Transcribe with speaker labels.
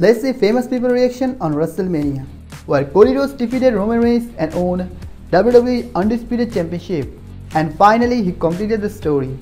Speaker 1: Let's see famous people reaction on WrestleMania, where Cody Rhodes defeated Roman Reigns and won WWE Undisputed Championship. And finally, he completed the story.